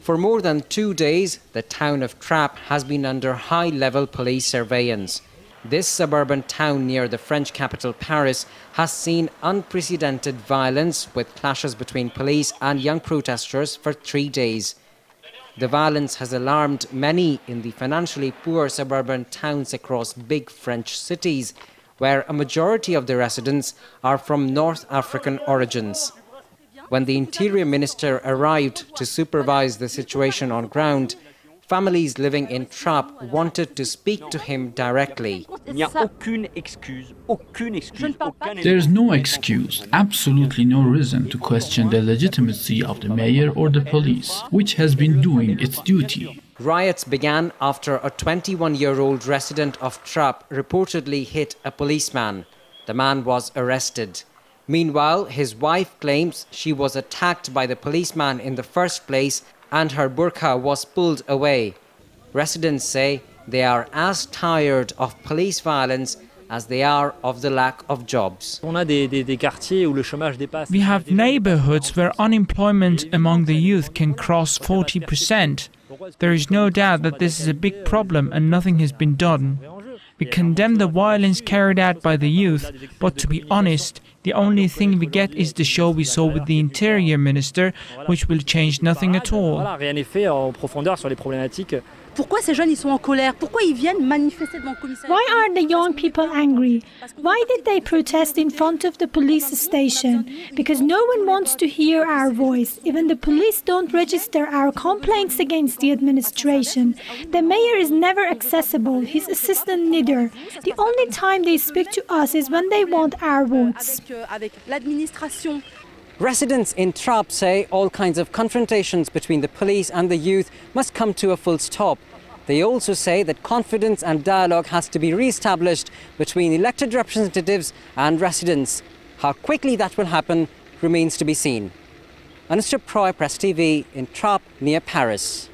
For more than two days, the town of Trappes has been under high level police surveillance. This suburban town near the French capital Paris has seen unprecedented violence with clashes between police and young protesters for three days. The violence has alarmed many in the financially poor suburban towns across big French cities, where a majority of the residents are from North African origins. When the Interior Minister arrived to supervise the situation on ground, families living in Trappes wanted to speak to him directly. There is no excuse, absolutely no reason to question the legitimacy of the mayor or the police, which has been doing its duty. Riots began after a 21 year old resident of Trappes reportedly hit a policeman. The man was arrested. Meanwhile, his wife claims she was attacked by the policeman in the first place and her burqa was pulled away. Residents say they are as tired of police violence as they are of the lack of jobs. We have neighborhoods where unemployment among the youth can cross 40%. There is no doubt that this is a big problem and nothing has been done. We condemn the violence carried out by the youth, but to be honest, the only thing we get is the show we saw with the Interior Minister, which will change nothing at all. Pourquoi ces jeunes ils sont en colère Pourquoi ils viennent manifester devant le commissariat Why are the young people angry? Why did they protest in front of the police station? Because no one wants to hear our voice. Even the police don't register our complaints against the administration. The mayor is never accessible, his assistant neither. The only time they speak to us is when they want our votes. Euh, avec l'administration Residents in Trappes say all kinds of confrontations between the police and the youth must come to a full stop. They also say that confidence and dialogue has to be re-established between elected representatives and residents. How quickly that will happen remains to be seen. Anistra Proy, Press TV in Trappes near Paris.